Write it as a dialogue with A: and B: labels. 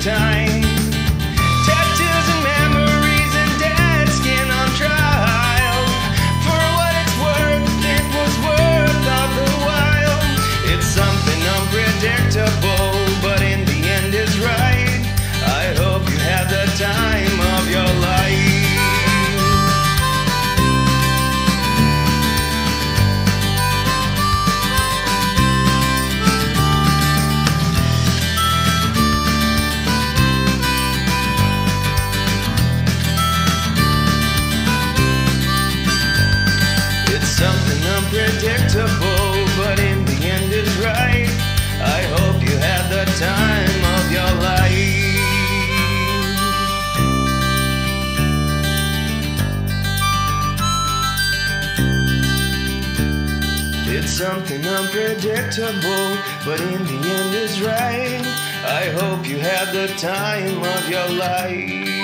A: Time. Unpredictable, but in the end is right. I hope you had the time of your life. It's something unpredictable, but in the end is right. I hope you had the time of your life.